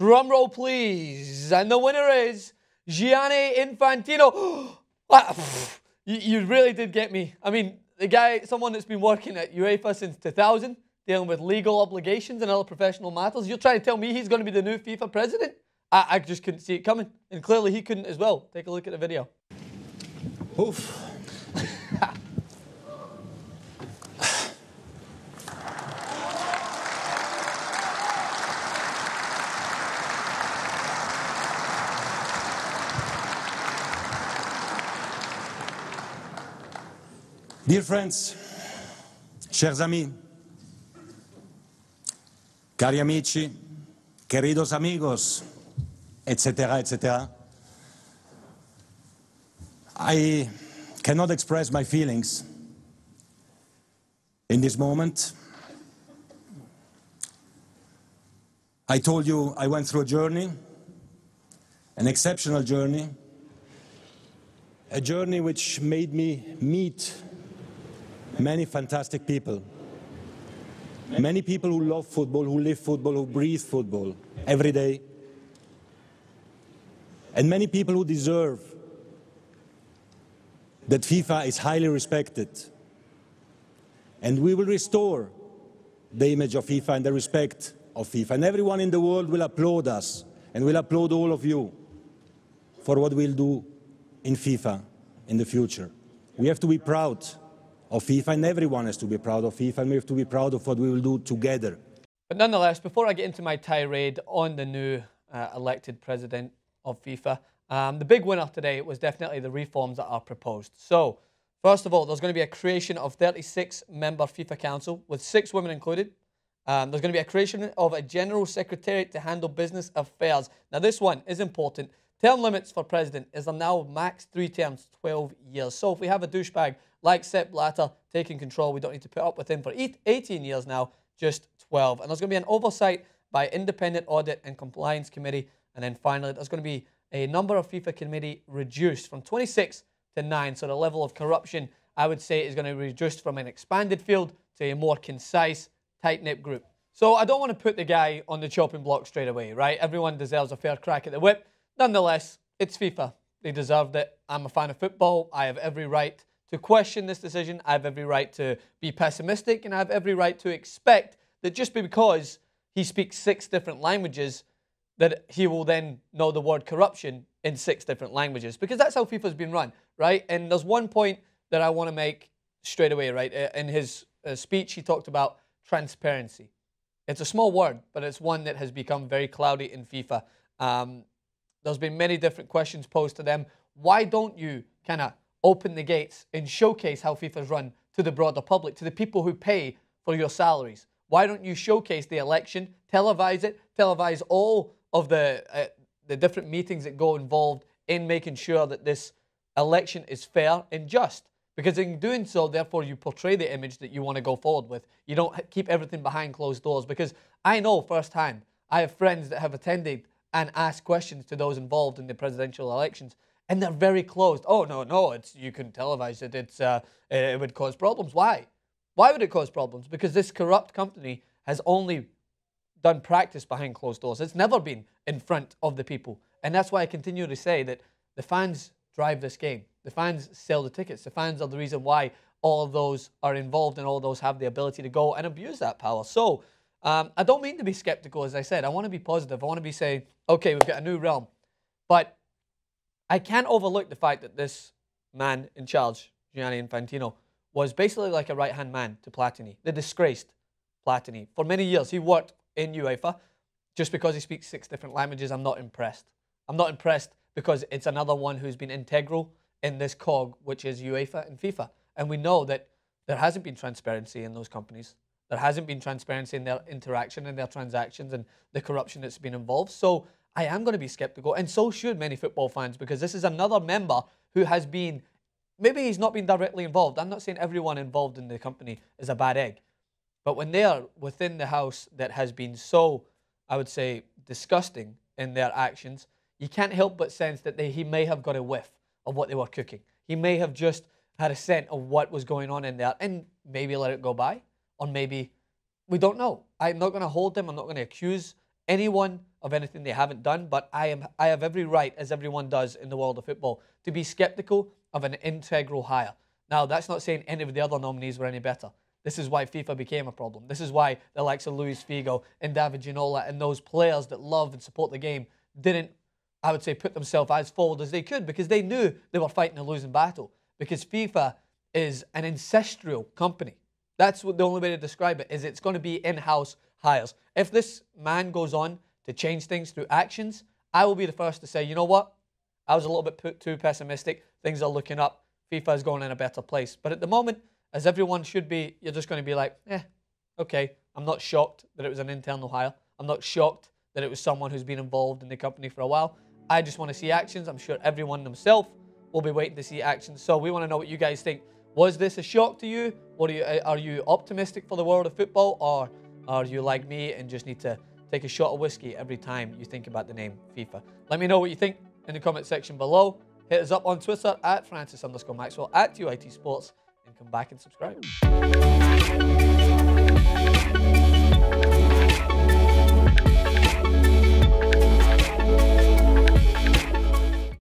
Drum roll, please. And the winner is Gianni Infantino. Ah, you, really did get me. I mean, the guy, someone that's been working at UEFA since 2000, dealing with legal obligations and other professional matters. You're trying to tell me he's going to be the new FIFA president? I, I just couldn't see it coming. And clearly he couldn't as well. Take a look at the video. Oof. Dear friends, chers amis, cari amici, queridos amigos, etc., etc., I cannot express my feelings in this moment. I told you I went through a journey, an exceptional journey, a journey which made me meet many fantastic people. Many people who love football, who live football, who breathe football every day. And many people who deserve that FIFA is highly respected. And we will restore the image of FIFA and the respect of FIFA. And everyone in the world will applaud us and will applaud all of you for what we'll do in FIFA in the future. We have to be proud of FIFA, and everyone has to be proud of FIFA, and we have to be proud of what we will do together. But nonetheless, before I get into my tirade on the new uh, elected president of FIFA, um, the big winner today was definitely the reforms that are proposed. So, first of all, there's going to be a creation of 36 member FIFA Council with six women included. Um, there's going to be a creation of a general secretariat to handle business affairs. Now, this one is important. Term limits for president is now max three terms, 12 years. So, if we have a douchebag like Sepp Blatter taking control. We don't need to put up with him for 18 years now, just 12. And there's going to be an oversight by independent audit and compliance committee. And then finally, there's going to be a number of FIFA committee reduced from 26 to 9. So the level of corruption, I would say, is going to be reduced from an expanded field to a more concise, tight-knit group. So I don't want to put the guy on the chopping block straight away, right? Everyone deserves a fair crack at the whip. Nonetheless, it's FIFA. They deserved it. I'm a fan of football. I have every right to question this decision. I have every right to be pessimistic, and I have every right to expect that just because he speaks six different languages, that he will then know the word corruption in six different languages, because that's how FIFA's been run, right? And there's one point that I want to make straight away, right? In his uh, speech, he talked about transparency. It's a small word, but it's one that has become very cloudy in FIFA. Um, there's been many different questions posed to them. Why don't you kind of open the gates and showcase how FIFA's run to the broader public, to the people who pay for your salaries? Why don't you showcase the election, televise it, televise all of the uh, the different meetings that go involved in making sure that this election is fair and just? Because in doing so, therefore, you portray the image that you want to go forward with. You don't keep everything behind closed doors. Because I know firsthand, I have friends that have attended and asked questions to those involved in the presidential elections and they're very closed. Oh no, no, it's you can televise it. It's uh, it would cause problems. Why? Why would it cause problems? Because this corrupt company has only done practice behind closed doors. It's never been in front of the people, and that's why I continue to say that the fans drive this game. The fans sell the tickets. The fans are the reason why all of those are involved and all those have the ability to go and abuse that power. So um, I don't mean to be skeptical, as I said. I want to be positive. I want to be saying, okay, we've got a new realm, but I can't overlook the fact that this man in charge, Gianni Infantino, was basically like a right hand man to Platini, the disgraced Platini. For many years, he worked in UEFA. Just because he speaks six different languages, I'm not impressed. I'm not impressed because it's another one who's been integral in this cog, which is UEFA and FIFA. And we know that there hasn't been transparency in those companies. There hasn't been transparency in their interaction and their transactions and the corruption that's been involved. So I am going to be skeptical, and so should many football fans, because this is another member who has been, maybe he's not been directly involved. I'm not saying everyone involved in the company is a bad egg, but when they are within the house that has been so, I would say, disgusting in their actions, you can't help but sense that they, he may have got a whiff of what they were cooking. He may have just had a scent of what was going on in there and maybe let it go by, or maybe we don't know. I'm not going to hold them. I'm not going to accuse anyone of anything they haven't done, but I am I have every right, as everyone does in the world of football, to be skeptical of an integral hire. Now, that's not saying any of the other nominees were any better. This is why FIFA became a problem. This is why the likes of Luis Figo and David Ginola and those players that love and support the game didn't, I would say, put themselves as forward as they could because they knew they were fighting a losing battle. Because FIFA is an ancestral company. That's what the only way to describe it is it's going to be in-house hires. If this man goes on to change things through actions, I will be the first to say, you know what? I was a little bit too pessimistic. Things are looking up. FIFA is going in a better place. But at the moment, as everyone should be, you're just going to be like, eh, okay. I'm not shocked that it was an internal hire. I'm not shocked that it was someone who's been involved in the company for a while. I just want to see actions. I'm sure everyone themselves will be waiting to see actions. So we want to know what you guys think. Was this a shock to you? What are you, uh, are you optimistic for the world of football, or are you like me and just need to take a shot of whiskey every time you think about the name FIFA? Let me know what you think in the comment section below. Hit us up on Twitter at Francis underscore Maxwell at TYT Sports and come back and subscribe.